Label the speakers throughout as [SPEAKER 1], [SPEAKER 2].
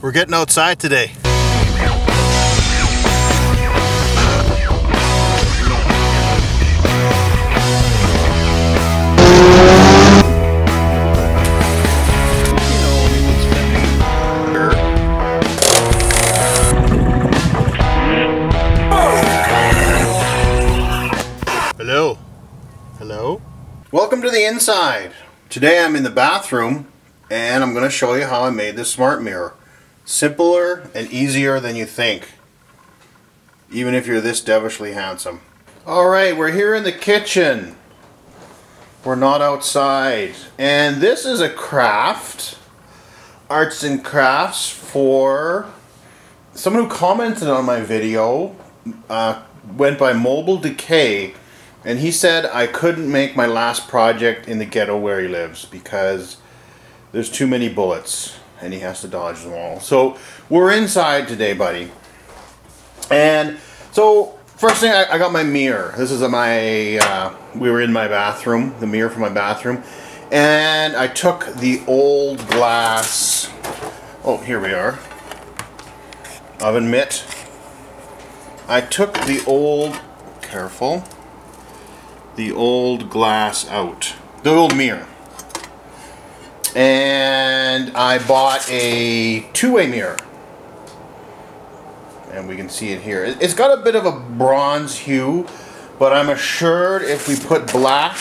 [SPEAKER 1] We're getting outside today. Hello. Hello. Welcome to the inside. Today I'm in the bathroom and I'm going to show you how I made this smart mirror. Simpler and easier than you think. Even if you're this devilishly handsome. Alright, we're here in the kitchen. We're not outside. And this is a craft. Arts and crafts for someone who commented on my video. Uh, went by Mobile Decay. And he said I couldn't make my last project in the ghetto where he lives because there's too many bullets and he has to dodge them all. So we're inside today, buddy. And so first thing, I, I got my mirror. This is my, uh, we were in my bathroom, the mirror for my bathroom. And I took the old glass, oh, here we are, oven mitt. I took the old, careful, the old glass out, the old mirror and I bought a two-way mirror. And we can see it here. It's got a bit of a bronze hue but I'm assured if we put black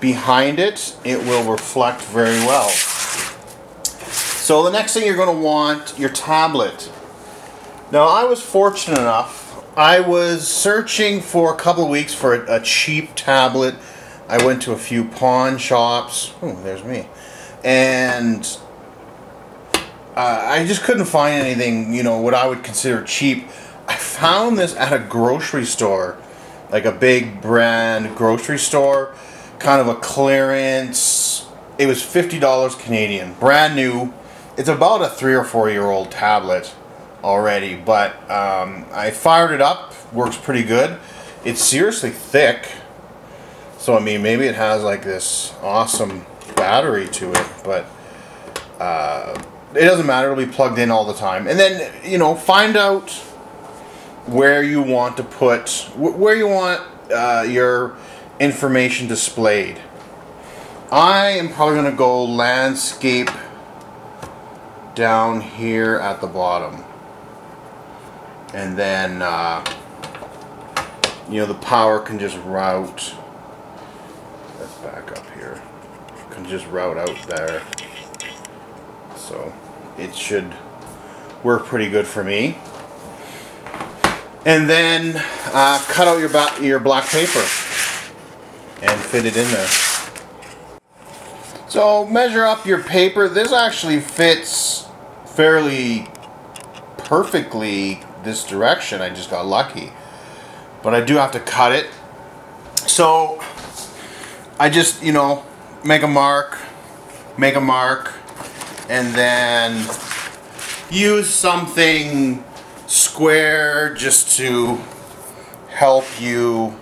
[SPEAKER 1] behind it it will reflect very well. So the next thing you're going to want your tablet. Now I was fortunate enough. I was searching for a couple weeks for a, a cheap tablet. I went to a few pawn shops. Oh there's me and uh, I just couldn't find anything, you know, what I would consider cheap. I found this at a grocery store, like a big brand grocery store, kind of a clearance. It was $50 Canadian, brand new. It's about a three or four year old tablet already, but um, I fired it up, works pretty good. It's seriously thick. So, I mean, maybe it has like this awesome battery to it, but uh, it doesn't matter. It'll be plugged in all the time. And then, you know, find out where you want to put, where you want uh, your information displayed. I am probably going to go landscape down here at the bottom. And then, uh, you know, the power can just route. Let's back up here can just route out there. So it should work pretty good for me. And then uh, cut out your, your black paper and fit it in there. So measure up your paper. This actually fits fairly perfectly this direction. I just got lucky. But I do have to cut it. So I just, you know, make a mark, make a mark, and then use something square just to help you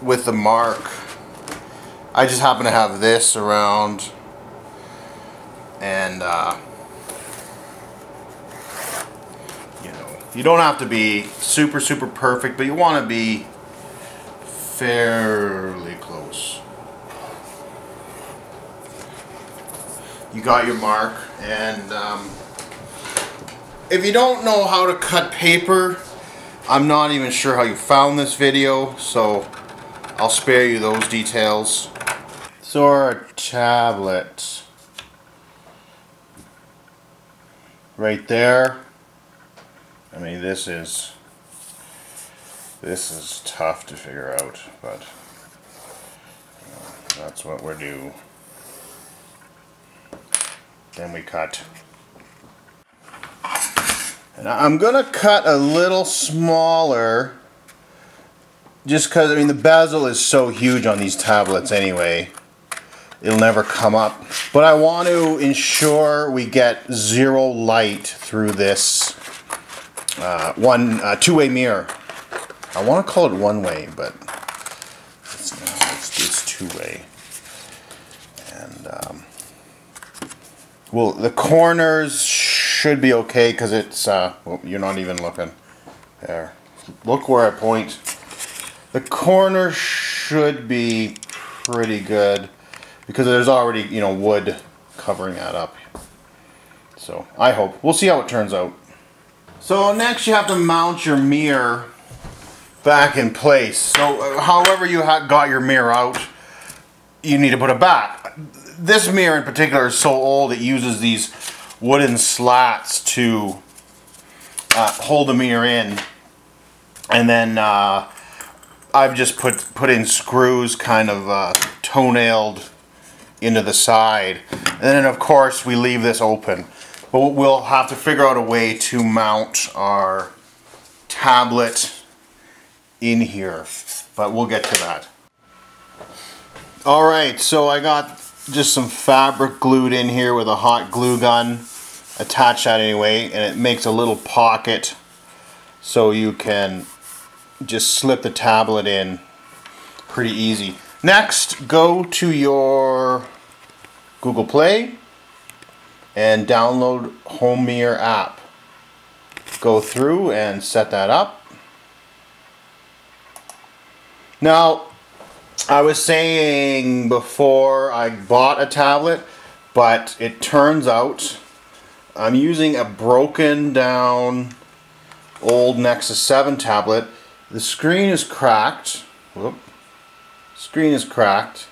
[SPEAKER 1] with the mark. I just happen to have this around and uh, you know you don't have to be super super perfect but you want to be fairly close. You got your mark and um, if you don't know how to cut paper I'm not even sure how you found this video so I'll spare you those details. So our tablet. Right there. I mean this is this is tough to figure out but that's what we're doing then we cut. And I'm going to cut a little smaller just because, I mean, the bezel is so huge on these tablets anyway. It'll never come up. But I want to ensure we get zero light through this uh, one uh, two-way mirror. I want to call it one-way, but it's, it's, it's two-way. And um, well, the corners should be okay because it's, uh, well, you're not even looking. There. Look where I point. The corner should be pretty good because there's already, you know, wood covering that up. So, I hope. We'll see how it turns out. So next you have to mount your mirror back in place. So however you got your mirror out, you need to put it back. This mirror in particular is so old it uses these wooden slats to uh, hold the mirror in. And then uh, I've just put, put in screws kind of uh, toenailed into the side. And then of course we leave this open. But we'll have to figure out a way to mount our tablet in here. But we'll get to that. Alright, so I got just some fabric glued in here with a hot glue gun. Attach that anyway, and it makes a little pocket so you can just slip the tablet in pretty easy. Next, go to your Google Play and download Mirror app. Go through and set that up. Now, I was saying before I bought a tablet, but it turns out I'm using a broken down old Nexus 7 tablet. The screen is cracked. Whoop. Screen is cracked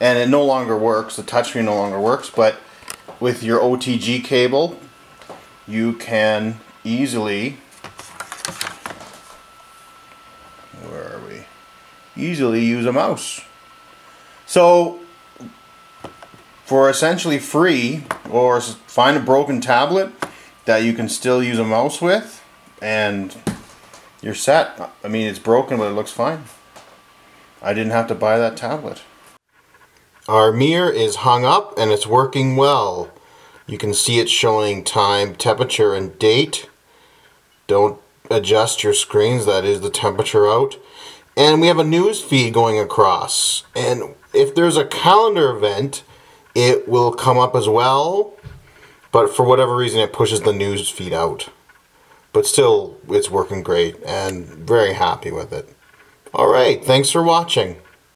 [SPEAKER 1] and it no longer works. The touchscreen no longer works, but with your OTG cable, you can easily, where are we? Easily use a mouse. So, for essentially free, or find a broken tablet that you can still use a mouse with, and you're set. I mean, it's broken, but it looks fine. I didn't have to buy that tablet. Our mirror is hung up and it's working well. You can see it showing time, temperature, and date. Don't adjust your screens, that is the temperature out. And we have a news feed going across. And if there's a calendar event, it will come up as well. But for whatever reason, it pushes the news feed out. But still, it's working great and very happy with it. All right, thanks for watching.